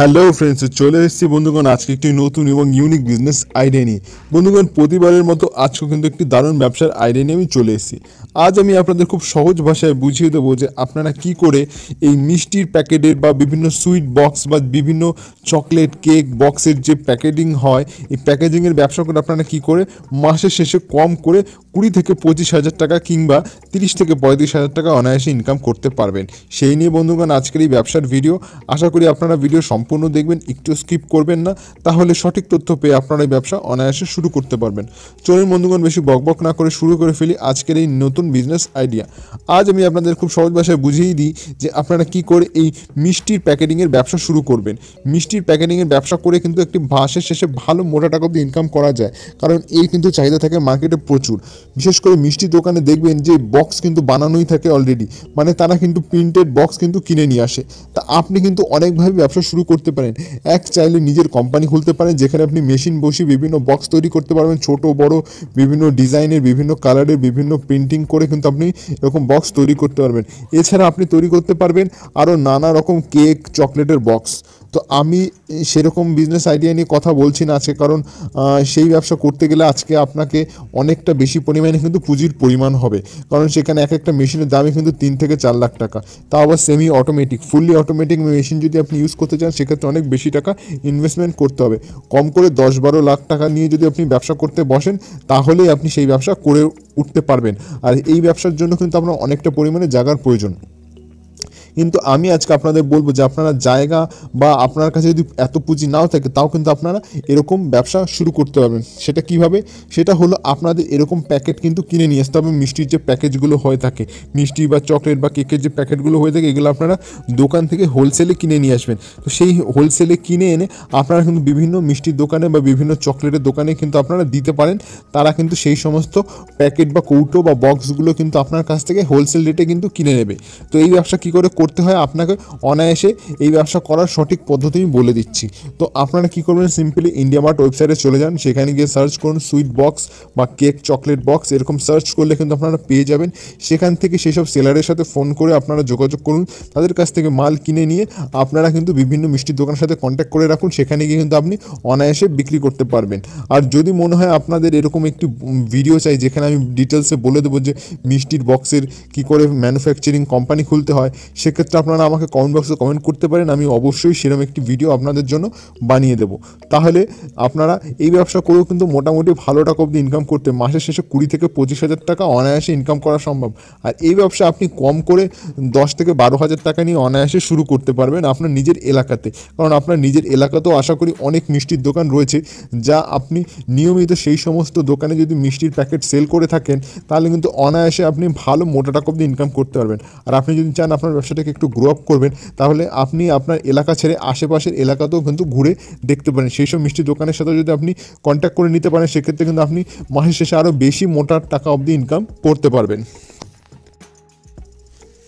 Hello friends চলে এসেছি বন্ধুগণ, আজকে একটি নতুন এবং ইউনিক বিজনেস আইডিয়া নিয়ে। বন্ধুগণ, প্রতিবারের মতো আজকে কিন্তু একটি দারুণ ব্যবসার আইডিয়া নিয়ে আমি চলে এসেছি। আজ আমি আপনাদের খুব সহজ ভাষায় বুঝিয়ে দেবো যে আপনারা কি করে এই মিষ্টির প্যাকেটের বা বিভিন্ন সুইট বক্স বা বিভিন্ন চকলেট কেক বক্সের যে প্যাকেটিং হয়, এই প্যাকেজিংয়ের ব্যবসা করে আপনারা কি করে মাসের শেষে কম করে কুড়ি থেকে পঁচিশ হাজার টাকা কিংবা তিরিশ থেকে পঁয়ত্রিশ হাজার টাকা অনায়াসে ইনকাম করতে পারবেন। সেই নিয়ে বন্ধুগণ, আজকের এই ব্যবসার ভিডিও আশা করি আপনারা ভিডিও সম্পূর্ণ দেখবেন, একটু স্কিপ করবেন না, তাহলে সঠিক তথ্য পেয়ে আপনারা এই ব্যবসা অনায়াসে শুরু করতে পারবেন। চলুন বন্ধুগণ, বেশি বকবক না করে শুরু করে ফেলি আজকের এই নতুন বিজনেস আইডিয়া আজ আমি আপনাদের খুব সহজ ভাষায় বুঝিয়ে দিই যে আপনারা কি করে এই মিষ্টির প্যাকেটিংয়ের ব্যবসা শুরু করবেন। মিষ্টির প্যাকেটিংয়ের ব্যবসা করে কিন্তু একটি মাসের শেষে ভালো মোটা টাকা অব্দি ইনকাম করা যায়, কারণ এই কিন্তু চাহিদা থাকে মার্কেটে প্রচুর। বিশেষ করে মিষ্টির দোকানে দেখবেন যে বক্স কিন্তু বানানোই থাকে অলরেডি মানে তারা কিন্তু প্রিন্টেড বক্স কিন্তু কিনে নিয়ে আসে। তা আপনি কিন্তু অনেকভাবে ব্যবসা শুরু করতে পারেন। এক চাইলে নিজের কোম্পানি খুলতে পারেন, যেখানে আপনি মেশিন বসিয়ে বিভিন্ন বক্স তৈরি করতে পারবেন। ছোট, বড়, বিভিন্ন ডিজাইনের, বিভিন্ন কালারের বিভিন্ন প্রিন্টিং করে কিন্তু আপনি এরকম বক্স তৈরি করতে পারবেন। এছাড়া আপনি তৈরি করতে পারবেন আরও নানা রকম কেক চকলেটের বক্স তো আমি সেরকম বিজনেস আইডিয়া নিয়ে কথা বলছি না আজকে, কারণ সেই ব্যবসা করতে গেলে আজকে আপনাকে অনেকটা বেশি পরিমাণে কিন্তু পুঁজির পরিমাণ হবে। কারণ সেখানে এক একটা মেশিনের দামই কিন্তু তিন থেকে চার লাখ টাকা। তা আবার semi automatic fully automatic machine যদি আপনি ইউজ করতে চান, সেক্ষেত্রে অনেক বেশি টাকা ইনভেস্টমেন্ট করতে হবে। কম করে দশ বারো লাখ টাকা নিয়ে যদি আপনি ব্যবসা করতে বসেন, তাহলেই আপনি সেই ব্যবসা করে উঠতে পারবেন। আর এই ব্যবসার জন্য কিন্তু আপনার অনেকটা পরিমাণে জায়গার প্রয়োজন। কিন্তু আমি আজকে আপনাদের বলব যে আপনারা জায়গা বা আপনার কাছে যদি এত পুঁজি নাও থাকে, তাও কিন্তু আপনারা এরকম ব্যবসা শুরু করতে পারবেন। সেটা কীভাবে? সেটা হলো আপনাদের এরকম প্যাকেট কিন্তু কিনে নিয়ে আসতে হবে। মিষ্টির যে প্যাকেজগুলো হয়ে থাকে, মিষ্টি বা চকলেট বা কেকের যে প্যাকেটগুলো হয়ে থাকে, এগুলো আপনারা দোকান থেকে হোলসেলে কিনে নিয়ে আসবেন। তো সেই হোলসেলে কিনে এনে আপনারা কিন্তু বিভিন্ন মিষ্টির দোকানে বা বিভিন্ন চকলেটের দোকানে কিন্তু আপনারা দিতে পারেন। তারা কিন্তু সেই সমস্ত প্যাকেট বা কৌটো বা বক্সগুলো কিন্তু আপনার কাছ থেকে হোলসেল রেটে কিন্তু কিনে নেবে। তো এই ব্যবসা কী করে করতে হয়, আপনাকে অনায়াসে এই ব্যবসা করার সঠিক পদ্ধতি আমি বলে দিচ্ছি। তো আপনারা কী করবেন সিম্পলি ইন্ডিয়া মার্ট ওয়েবসাইটে চলে যান, সেখানে গিয়ে সার্চ করুন সুইট বক্স বা কেক চকলেট বক্স এরকম সার্চ করলে কিন্তু আপনারা পেয়ে যাবেন। সেখান থেকে সেসব সেলারের সাথে ফোন করে আপনারা যোগাযোগ করুন, তাদের কাছ থেকে মাল কিনে নিয়ে আপনারা কিন্তু বিভিন্ন মিষ্টির দোকানের সাথে কন্ট্যাক্ট করে রাখুন, সেখানে গিয়ে কিন্তু আপনি অনায়াসে বিক্রি করতে পারবেন। আর যদি মনে হয় আপনাদের এরকম একটি ভিডিও চাই, যেখানে আমি ডিটেলসে বলে দেবো যে মিষ্টির বক্সের কি করে ম্যানুফ্যাকচারিং কোম্পানি খুলতে হয় সেক্ষেত্রে আপনারা আমাকে কমেন্ট বক্সে কমেন্ট করতে পারেন, আমি অবশ্যই সেরকম একটি ভিডিও আপনাদের জন্য বানিয়ে দেবো। তাহলে আপনারা এই ব্যবসা করেও কিন্তু মোটামুটি ভালো টাকা অব্দি ইনকাম করতে, মাসের শেষে কুড়ি থেকে পঁচিশ হাজার টাকা অনায়াসে ইনকাম করা সম্ভব। আর এই ব্যবসা আপনি কম করে দশ থেকে বারো হাজার টাকা নিয়ে অনায়াসে শুরু করতে পারবেন আপনার নিজের এলাকাতে। কারণ আপনার নিজের এলাকাতেও আশা করি অনেক মিষ্টির দোকান রয়েছে, যা আপনি নিয়মিত সেই সমস্ত দোকানে যদি মিষ্টির প্যাকেট সেল করে থাকেন, তাহলে কিন্তু অনায়াসে আপনি ভালো মোটা টাকা অব্দি ইনকাম করতে পারবেন। আর আপনি যদি চান আপনার ব্যবসাটাকে একটু গ্রো আপ করবেন, তাহলে আপনি আপনার এলাকা ছেড়ে আশেপাশের এলাকাতেও কিন্তু ঘুরে দেখতে পারেন। সেই সব মিষ্টি দোকানের সাথে যদি আপনি কন্ট্যাক্ট করে নিতে পারেন, সেক্ষেত্রে কিন্তু আপনি মাসের শেষে আরও বেশি মোটা টাকা অবধি ইনকাম করতে পারবেন।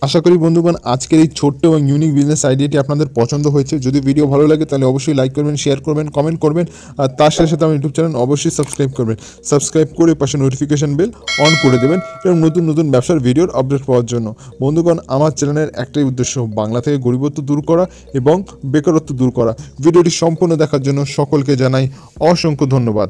আশা করি বন্ধুগণ, আজকের এই ছোট্ট এবং ইউনিক বিজনেস আইডিয়াটি আপনাদের পছন্দ হয়েছে। যদি ভিডিও ভালো লাগে, তাহলে অবশ্যই লাইক করবেন শেয়ার করবেন কমেন্ট করবেন, আর তার সাথে সাথে আমার ইউটিউব চ্যানেল অবশ্যই সাবস্ক্রাইব করবেন। সাবস্ক্রাইব করে পাশে নোটিফিকেশান বেল অন করে দেবেন এবং নতুন নতুন ব্যবসার ভিডিওর আপডেট পাওয়ার জন্য। বন্ধুগণ, আমার চ্যানেলের একটাই উদ্দেশ্য, বাংলা থেকে গরিবত্ব দূর করা এবং বেকারত্ব দূর করা। ভিডিওটি সম্পূর্ণ দেখার জন্য সকলকে জানাই অসংখ্য ধন্যবাদ।